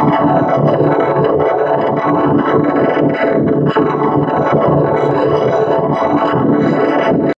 Thank